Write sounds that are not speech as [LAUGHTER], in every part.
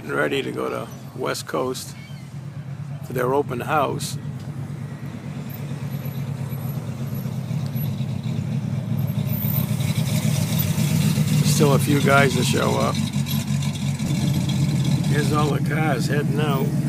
getting ready to go to West Coast for their open house. Still a few guys to show up. Here's all the cars heading out.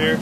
Beside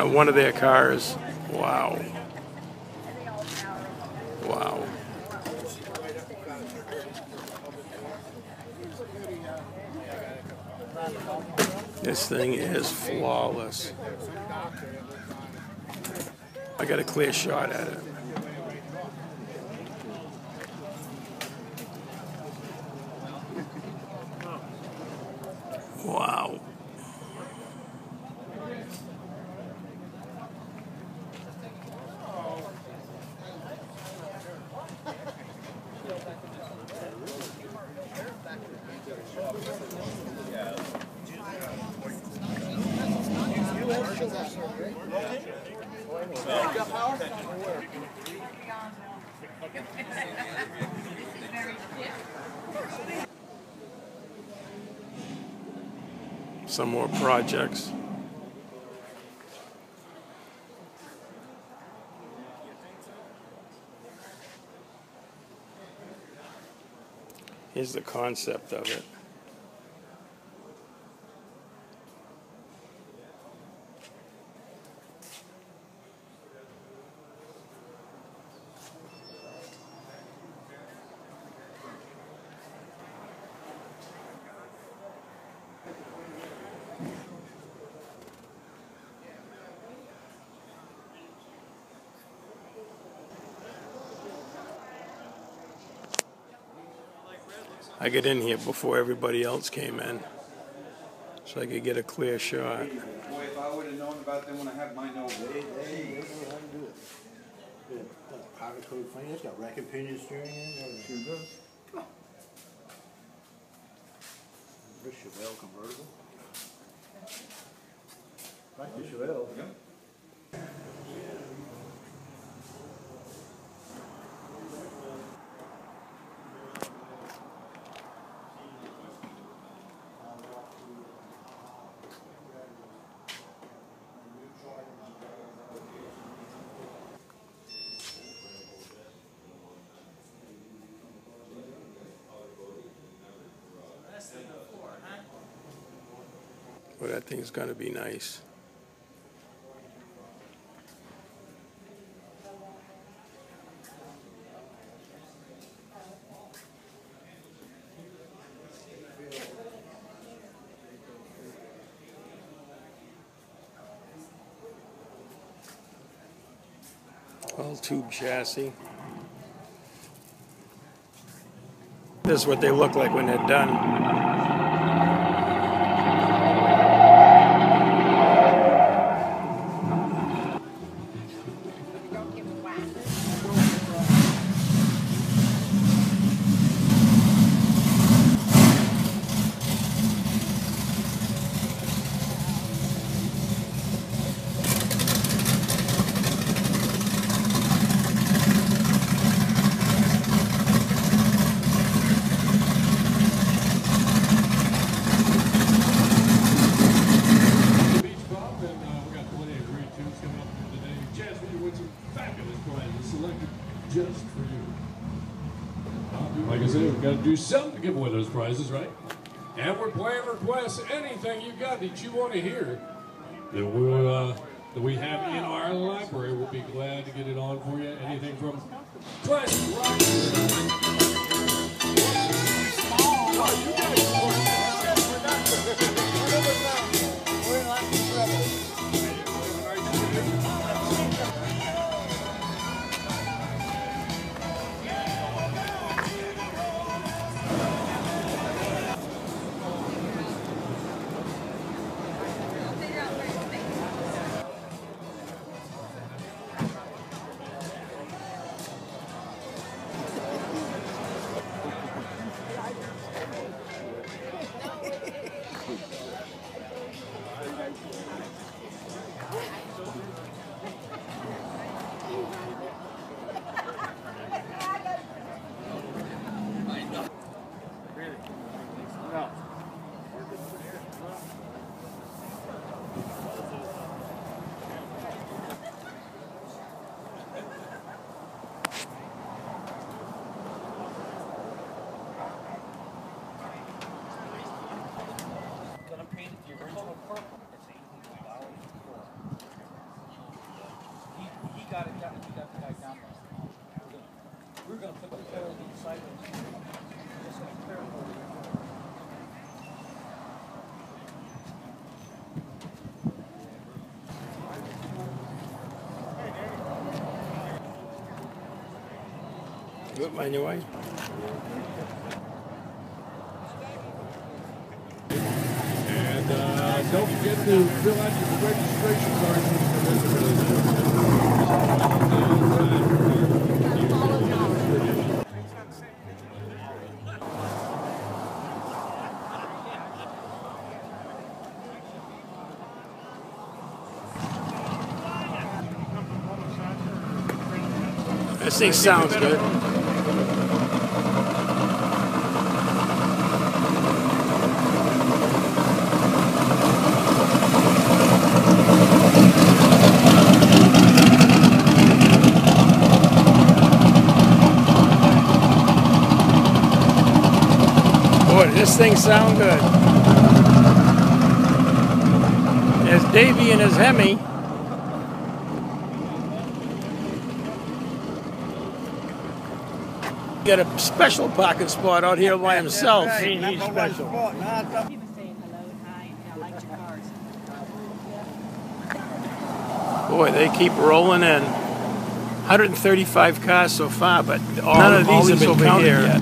One of, one of their cars. Wow. Wow. This thing is flawless. I got a clear shot at it. Wow. Some more projects. Here's the concept of it. I get in here before everybody else came in, so I could get a clear shot. Boy, if I would have known about them when I had my nose. They, they, they know how to do it. Yeah, got got rack steering everything. Sure does. This Chevelle convertible. Like the Chevelle. Yep. Well, that thing's gonna be nice. All tube chassis. This is what they look like when they're done. Beach Club, and uh, we got plenty of great tunes coming up for today. Chance for you to win some fabulous prizes selected just for you. Uh, Like I said, we've got to do something to give those prizes, right? And we're playing requests. Anything you got that you want to hear that we uh, that we have in our library, we'll be glad to get it on for you. Anything from classic rock. Good, on your way. And uh, don't forget to fill out your registration card when you come This thing sounds good. Boy, does this thing sound good. There's Davy and his Hemi. Got a special parking spot out here by himself. Ain't he special? He was saying hello and hi, and I liked your cars. Boy, they keep rolling in. 135 cars so far, but all, None of all these have these been counted here. yet.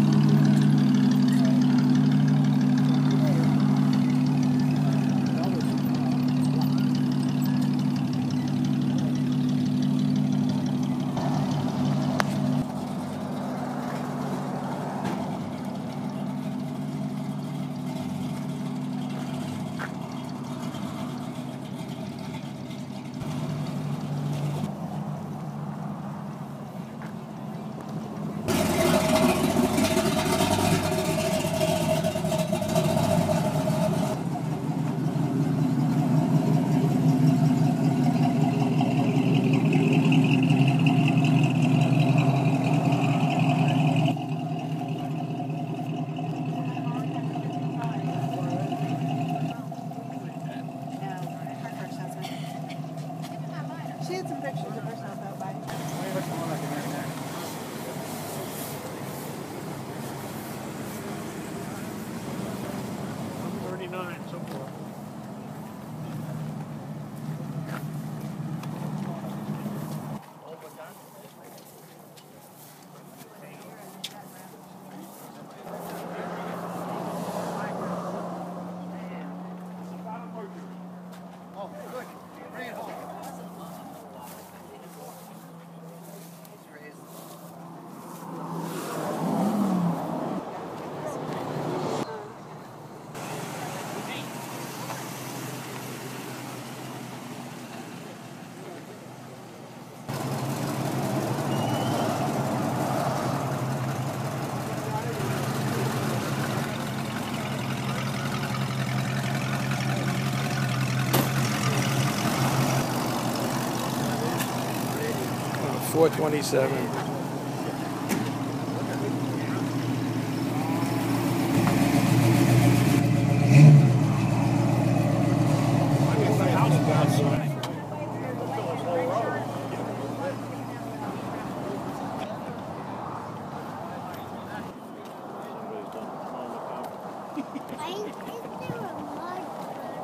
427.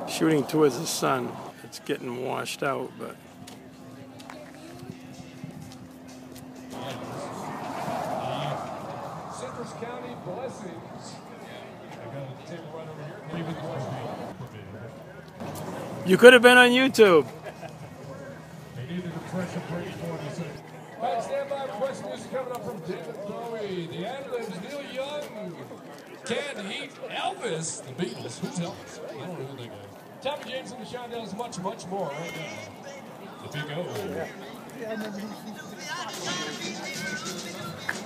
Shooting towards the sun. It's getting washed out, County blessings. I got a table right over here. Maybe the you could have been on YouTube. They needed a fresh break for this. All right, stand by. Request music coming up from David Bowie, the Adlibs, Neil Young, Canned Heat, Elvis, the Beatles. Who's Elvis? I don't know who they got. Tommy James and the Shondells, much, much more right now. The Big O. Thank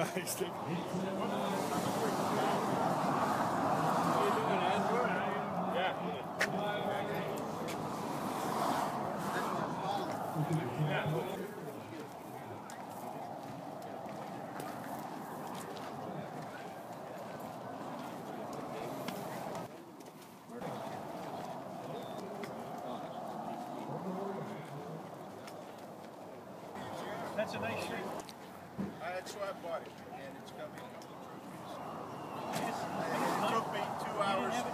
Yeah. That's a nice shirt. Uh, that's why I and it's got me a couple of trophies. It took me two hours. But I first looked at it, and I saw it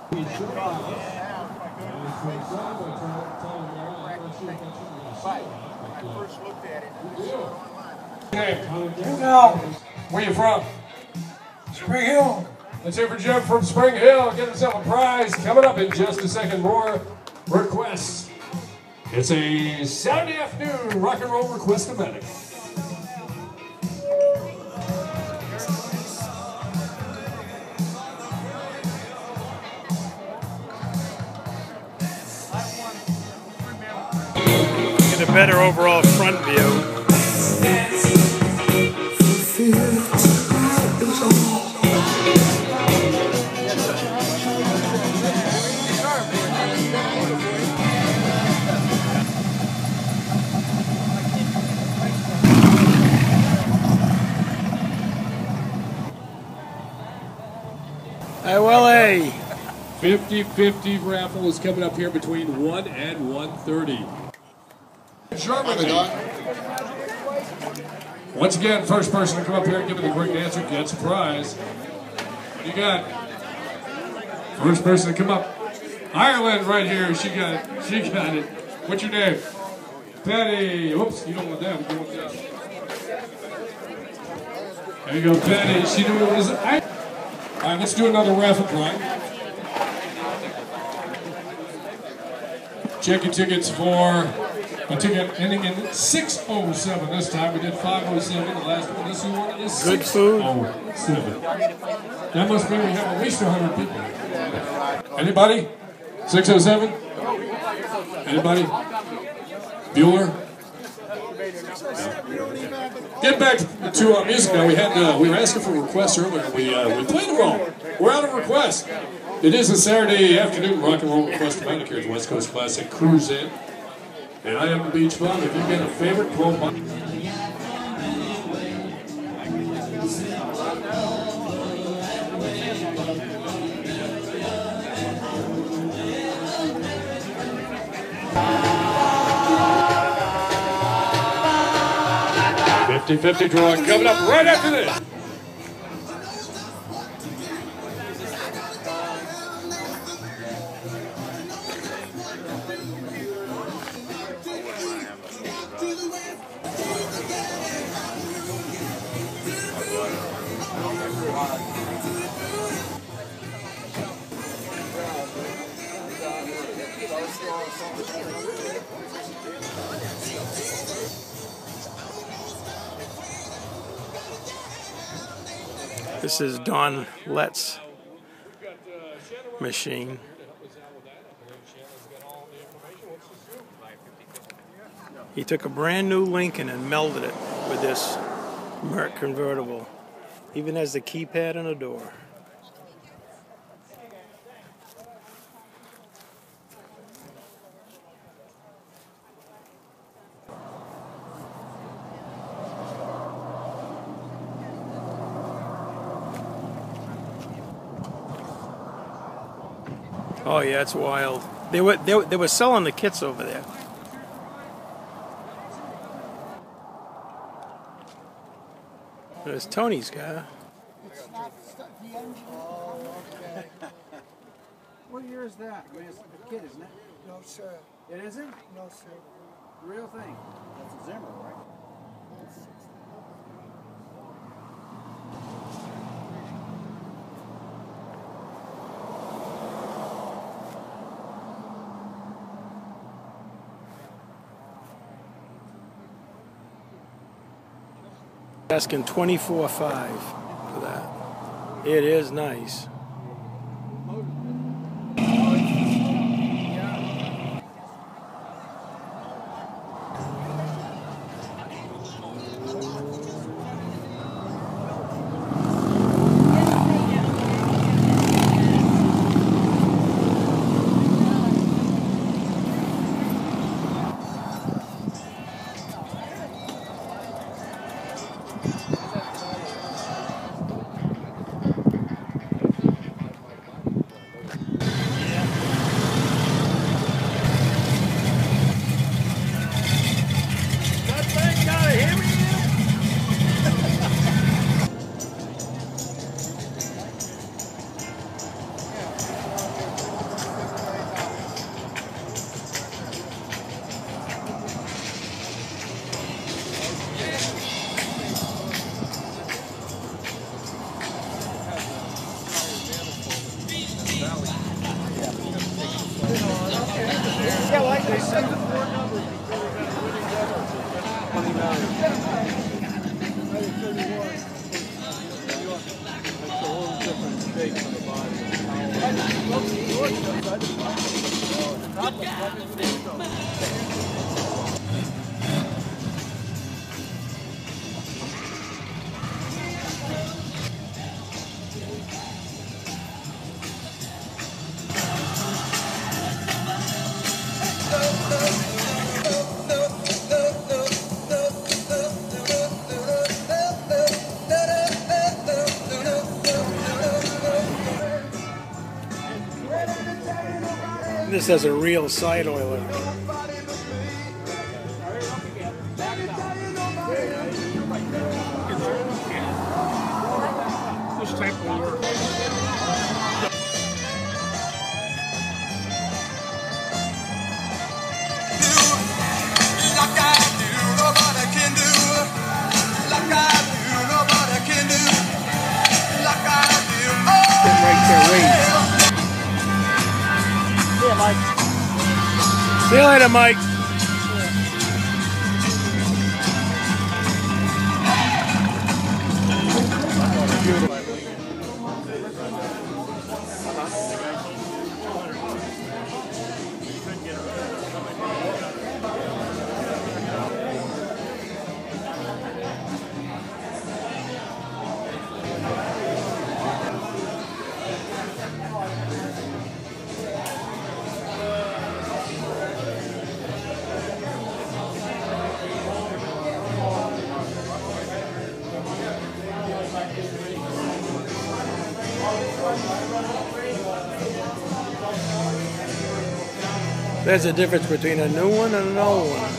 online. Where you from? Spring Hill. Let's hear for Jim from Spring Hill. Get himself a prize. Coming up in just a second. More requests. It's a Saturday afternoon rock and roll request -o-matic. Get better overall front view. Hey, Willie. 50-50 raffle is coming up here between 1 and 1.30. Once again, first person to come up here and give me the correct answer gets a prize. You got? First person to come up. Ireland right here. She got it. She got it. What's your name? Patty. Whoops, you don't want that. You want. There you go, Patty. She knew it was. I- All right, let's do another raffle drawing. Check your tickets for a ticket ending in 607 this time. We did 507 the last one. This one is Good food. 607. That must mean we have at least 100 people. Anybody? 607? Anybody? Bueller? Get back to our music now. We had uh, we were asking for requests earlier. We uh, we played them all. We're out of requests. It is a Saturday afternoon rock and roll request manic here at West Coast Classic Cruise In. And I am the Beach Bum. If you've got a favorite quote, my- Fifty-fifty drawing coming up right after this. This is Don Let's machine. He took a brand new Lincoln and melded it with this Merc convertible. Even has the keypad and a door. Oh yeah, it's wild. They were they, they were selling the kits over there. There's Tony's car. [LAUGHS] What year is that? I mean, it's a kid, isn't it? No, sir. It isn't? No, sir. Real thing. That's a Zimmer, right? Asking twenty four five for that. It is nice. This a real side oiler. See you later, Mike. There's a difference between a new one and an old one.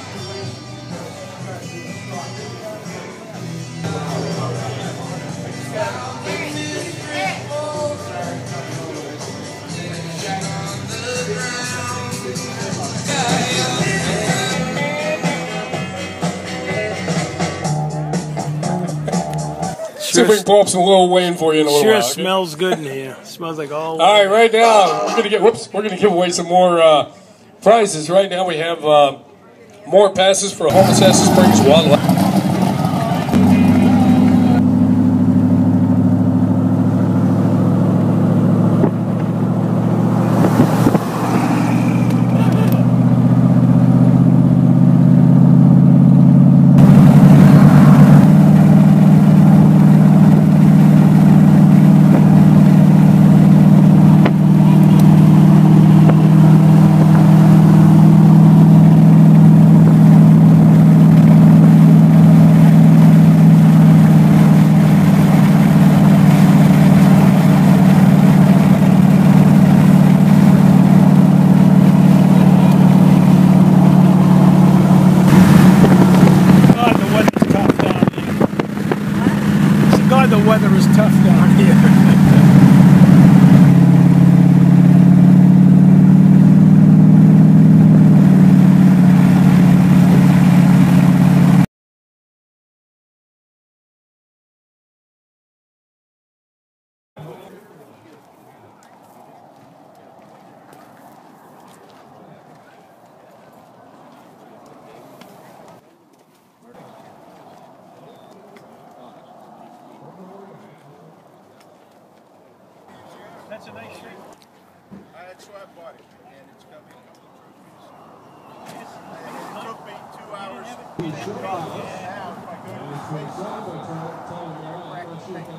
See if we can pull up some Lil Wayne for you in a little Sure while. okay? smells good in here. smells like all. All right, right now we're gonna get. Whoops, we're gonna give away some more uh, prizes. Right now we have uh, more passes for Homosassa Springs Wildlife.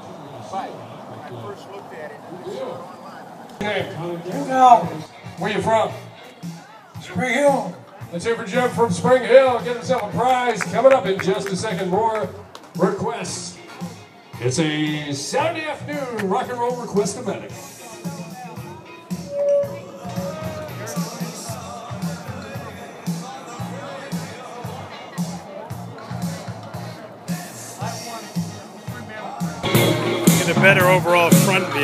Of I first looked at it, online. Hey, where you from? Spring Hill. Let's hear for Jim from Spring Hill. Get himself a prize. Coming up in just a second. More requests. It's a Saturday afternoon rock and roll request event. Get better overall front view.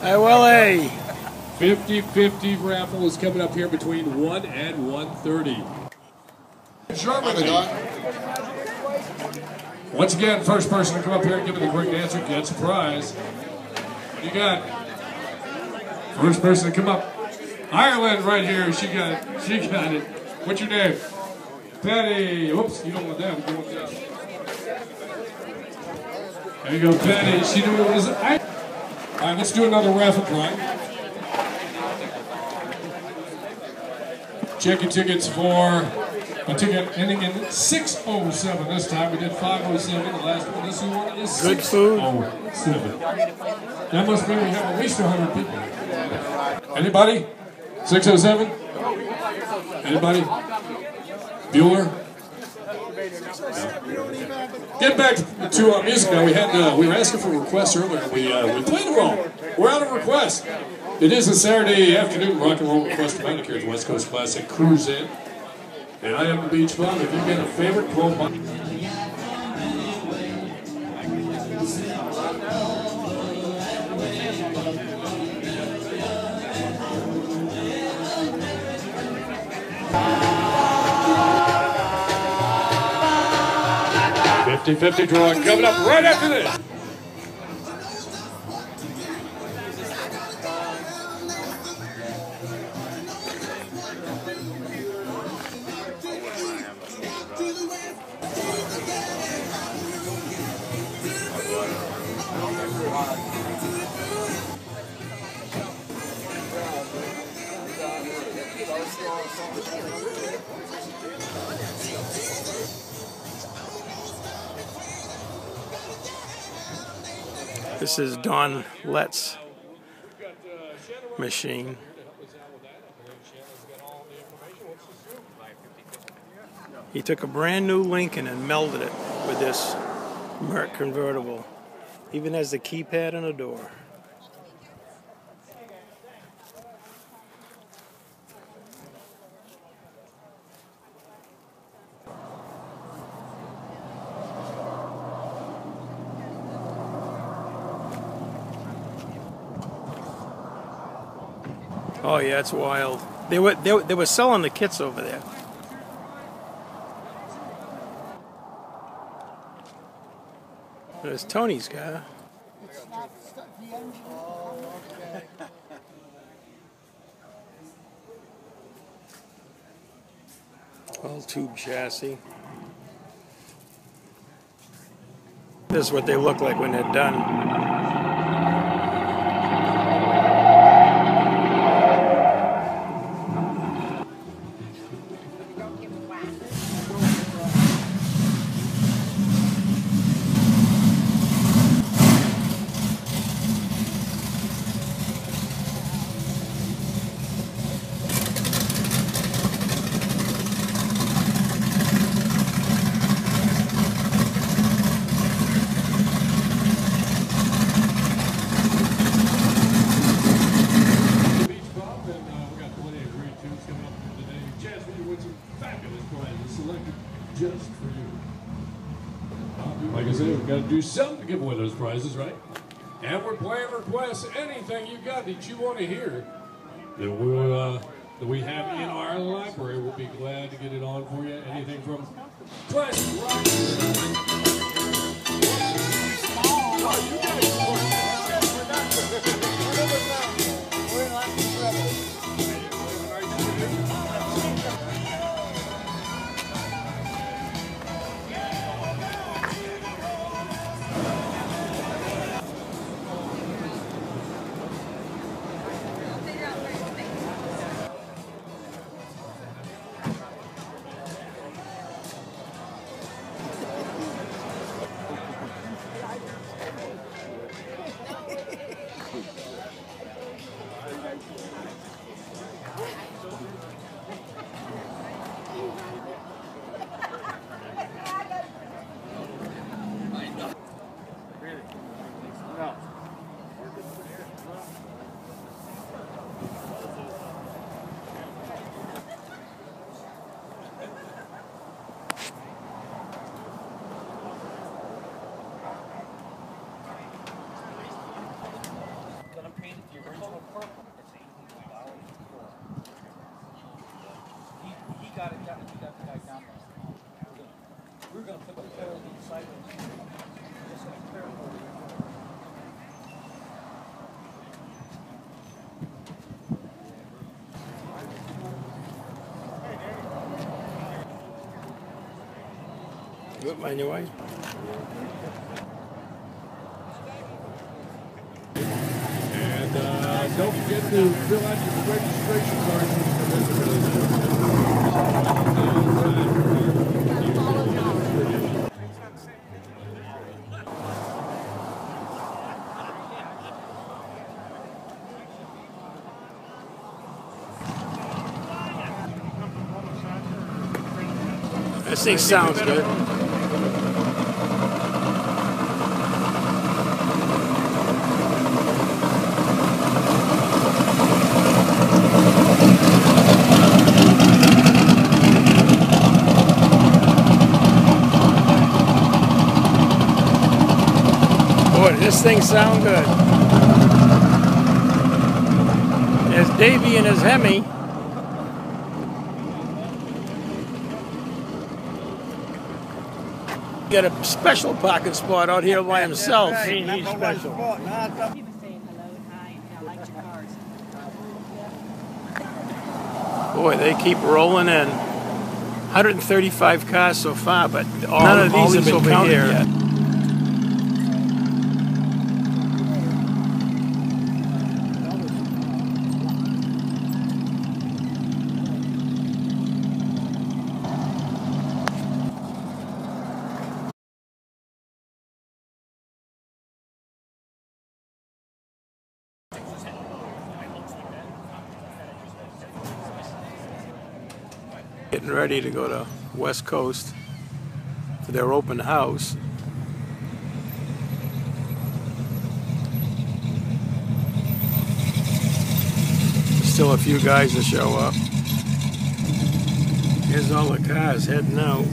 Hey, Willie. 50-50 raffle is coming up here between 1 and 1.30. Once again, first person to come up here and give me the correct answer gets a prize. You got first person to come up. Ireland right here. She got it. She got it. What's your name? Patty. Oops, you don't want that. You want. There you go, Patty. She knew it was. I- All right, let's do another raffle drawing. Check your tickets for a ticket ending in 607 this time. We did 507 the last one. This one is Good food. 607. That must mean we have at least 100 people. Anybody? 607? Anybody? Bueller? Get back to our music now. We had uh, we were asking for requests earlier. We uh, we played all. We're out of requests. It is a Saturday afternoon rock and roll request tonight here at the West Coast Classic Cruise In. And I am the Beach Bum. If you've got a favorite quote, Fifty-fifty drawing coming up right after this. This is Don Letts machine. He took a brand new Lincoln and melded it with this Merc convertible. Even has the keypad and a door. Oh yeah, it's wild. They were they, they were selling the kits over there. There's Tony's car. [LAUGHS] All tube chassis. This is what they look like when they're done. Beach Bum, and uh, we got plenty of great tunes coming up here today. Chance for you to win some fabulous prizes selected just for you. Uh, Like I said, we've got to do something to give away those prizes, right? And we're playing requests. Anything you got that you want to hear that we'll, uh, that we have in our library, we'll be glad to get it on for you. Anything from classic rock. Good, man, your way. And uh, don't forget to fill out your registration card for This thing sounds good. Boy, this thing sound good. There's Davy and his Hemi. Got a special parking spot out here by himself. He special? He was saying hello and hi and I liked your cars. Boy, they keep rolling in. 135 cars so far, but all, none of these have been counted yet. Getting ready to go to West Coast for their open house. Still a few guys to show up. Here's all the cars heading out.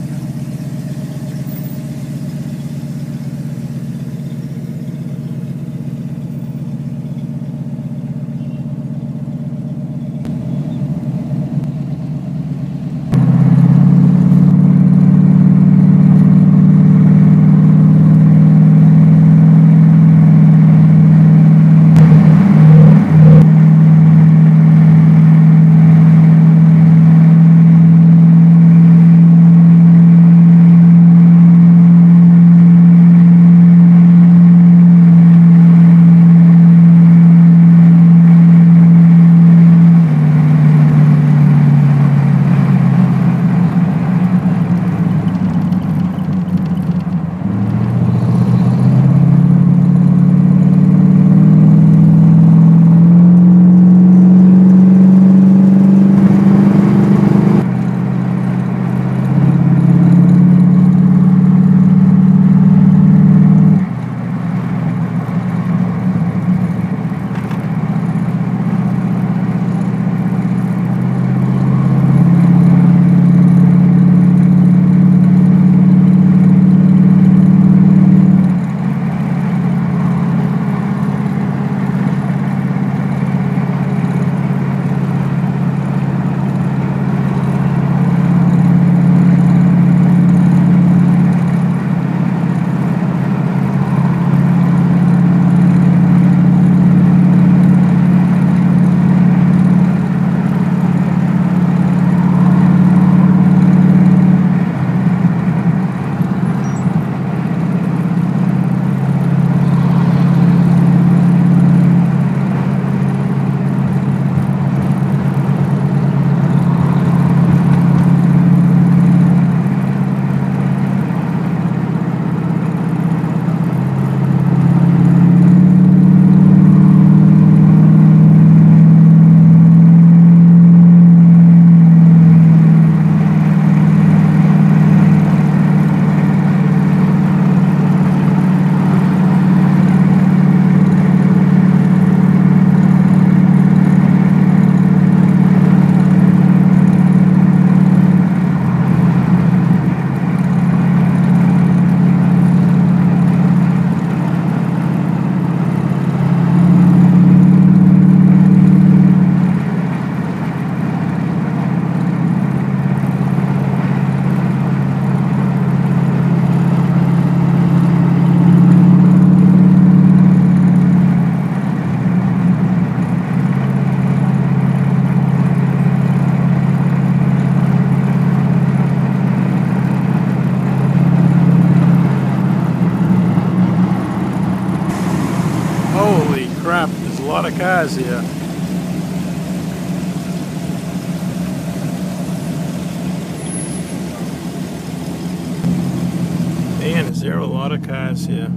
Man, are a lot of cars here?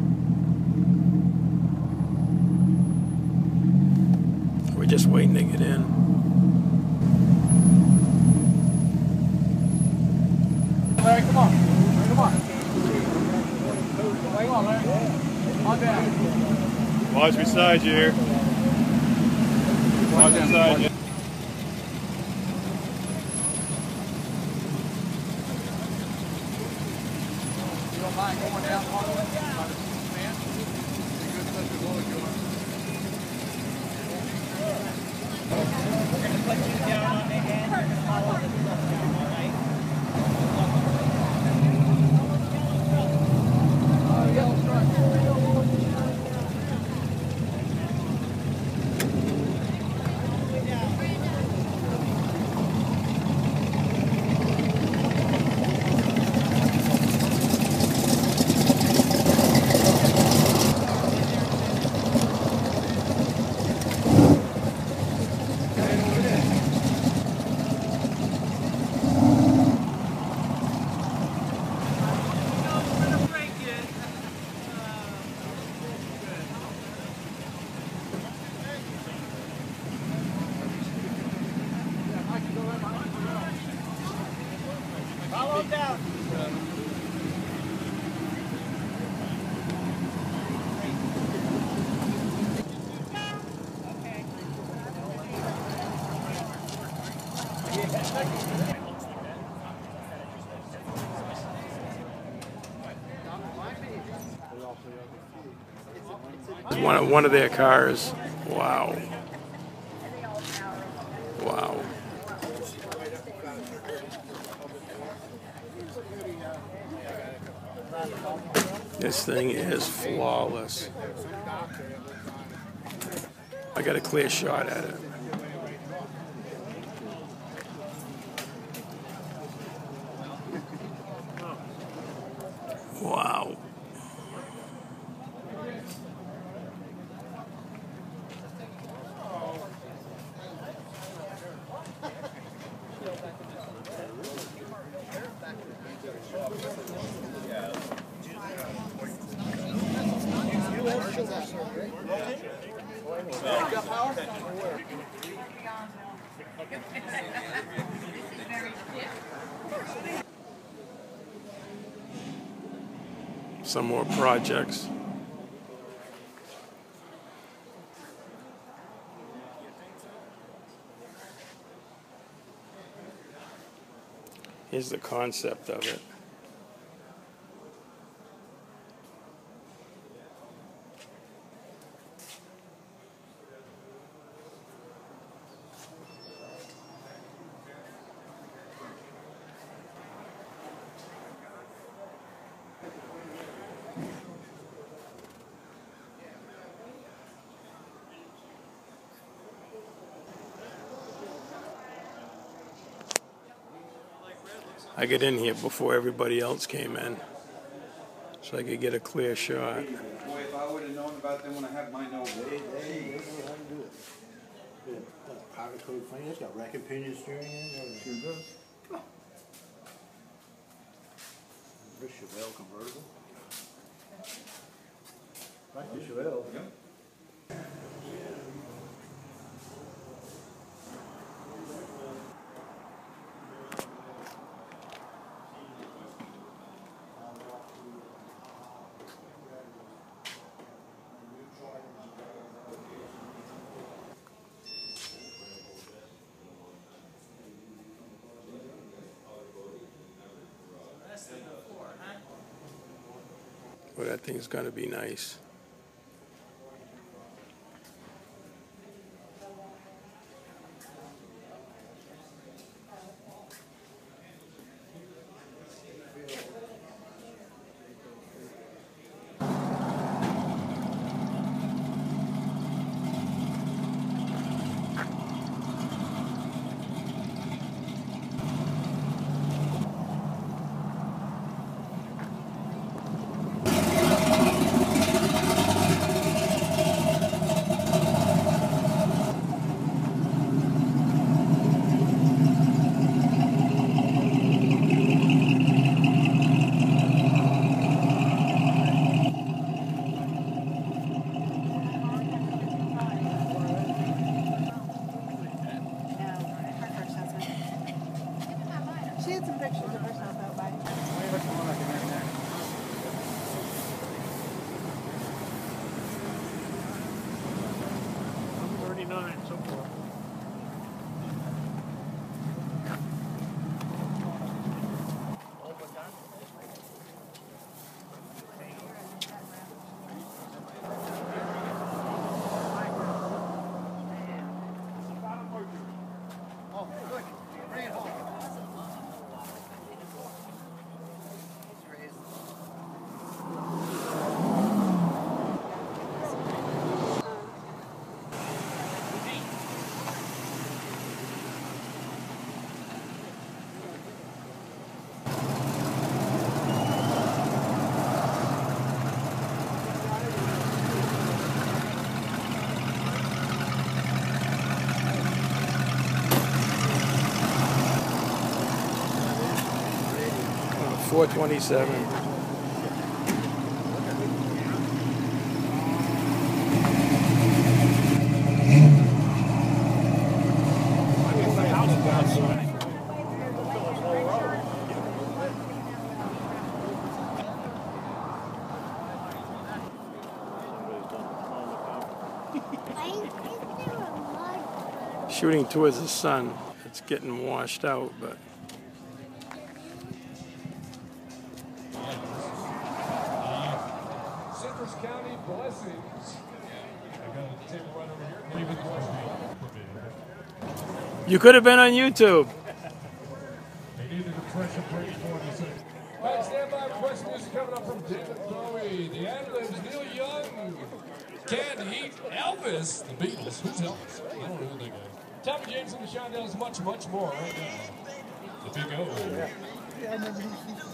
We're just waiting to get in. Larry, come on. Come on. Come on, Larry. On down. Watch beside you here. Watch beside. You don't mind going down one man? You're good such a load you We're gonna put you down on the end. You're gonna follow the stuff down, all right? Follow down. One of, one of their cars. Wow. Wow. This thing is flawless. I got a clear shot at it. Wow. Some more projects. Here's the concept of it. I get in here before everybody else came in, so I could get a clear shot. Boy, if I would've known about them when I had my They, they, they know how to do it. Yeah, got powder coat finance, got rack and pinion steering in, everything. Sure does. This Chevelle convertible. Like the Chevelle. Well, think it's gonna be nice. 427. shooting towards the sun. It's getting washed out, but you could have been on YouTube. They needed a pressure break for me. All right, stand by. Press music coming up from David Bowie. The Adams, Neil Young. Canned Heat, Elvis, the Beatles. Who's Elvis? I don't know who that guy. Tommy James and the Shondells, much, much more right now. The Big O. You've